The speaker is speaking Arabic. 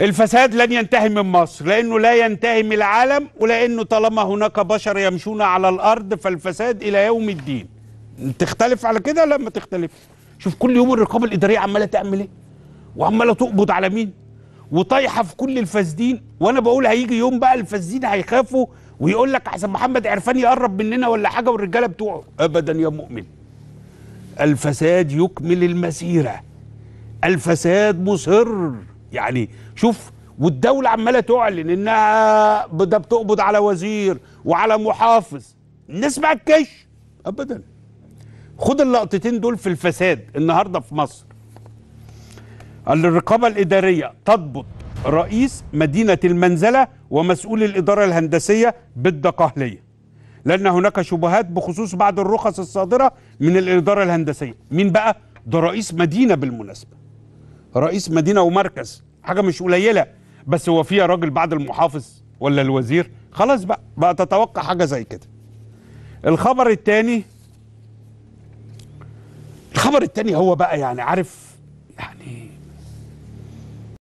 الفساد لن ينتهي من مصر لأنه لا ينتهي من العالم ولأنه طالما هناك بشر يمشون على الأرض فالفساد إلى يوم الدين. تختلف على كده؟ لا ما تختلف شوف كل يوم الرقابة الإدارية عمالة تعمل إيه؟ وعمالة تقبض على مين؟ وطايحة في كل الفاسدين. وأنا بقول هيجي يوم بقى الفاسدين هيخافوا ويقول لك احسن محمد عرفان يقرب مننا ولا حاجة والرجالة بتوعه. ابدا يا مؤمن. الفساد يكمل المسيرة. الفساد مصر يعني شوف والدولة عمالة تعلن إنها ده بتقبض على وزير وعلى محافظ. الناس ما ابدا. خد اللقطتين دول في الفساد النهارده في مصر. الرقابة الإدارية تضبط رئيس مدينة المنزلة ومسؤول الإدارة الهندسية بالدقهلية لأن هناك شبهات بخصوص بعض الرخص الصادرة من الإدارة الهندسية. مين بقى؟ ده رئيس مدينة بالمناسبة. رئيس مدينة ومركز. حاجة مش قليلة. بس هو فيها راجل بعد المحافظ ولا الوزير؟ خلاص بقى بقى تتوقع حاجة زي كده. الخبر الثاني الخبر الثاني هو بقى يعني عارف